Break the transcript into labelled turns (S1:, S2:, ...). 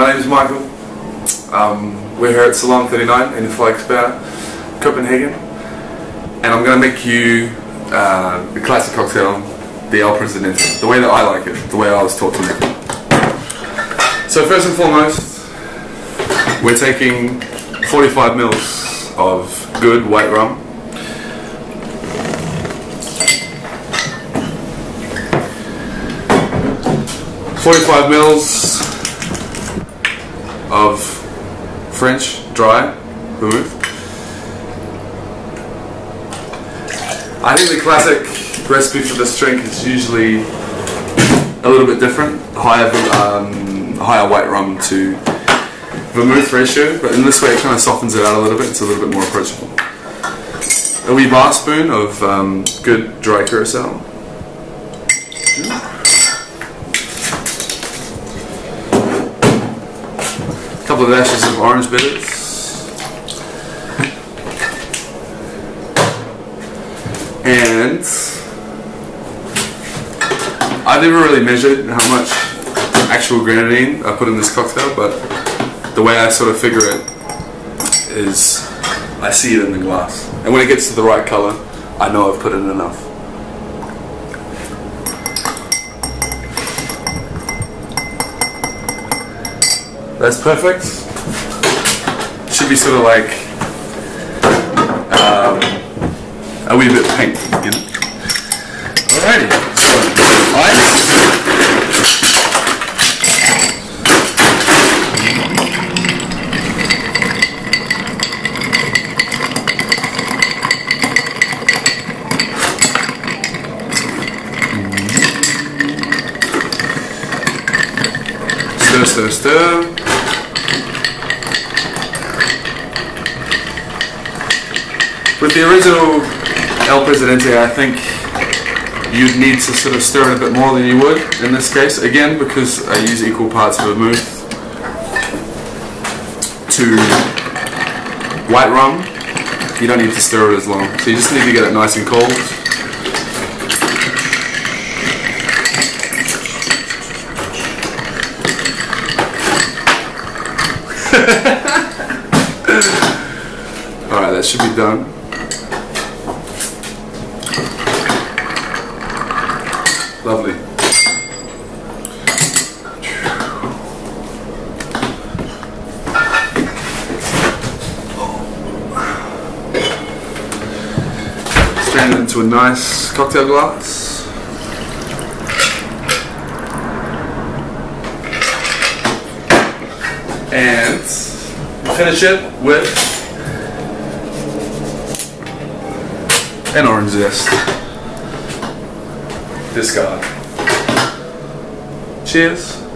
S1: my name is Michael. Um, we're here at Salon 39 in Frederiksberg, Copenhagen, and I'm going to make you uh, the classic cocktail, the El Presidente, the way that I like it, the way I was taught to make it. So first and foremost, we're taking 45 mils of good white rum. Forty-five mils of French dry vermouth. I think the classic recipe for this drink is usually a little bit different, higher um, higher white rum to vermouth ratio, but in this way it kind of softens it out a little bit, it's a little bit more approachable. A wee bar spoon of um, good dry curacao. Couple of dashes of orange bitters. And I never really measured how much actual grenadine I put in this cocktail, but the way I sort of figure it is I see it in the glass. And when it gets to the right color, I know I've put in enough. That's perfect. Should be sort of like um, a wee bit pink, you know? Alrighty, so ice. Stir, stir, stir. With the original El Presidente, I think you'd need to sort of stir it a bit more than you would in this case. Again, because I use equal parts of vermouth to white rum, you don't need to stir it as long. So you just need to get it nice and cold. Alright, that should be done. Lovely. Strain it into a nice cocktail glass. And finish it with an orange zest. Discard. Cheers.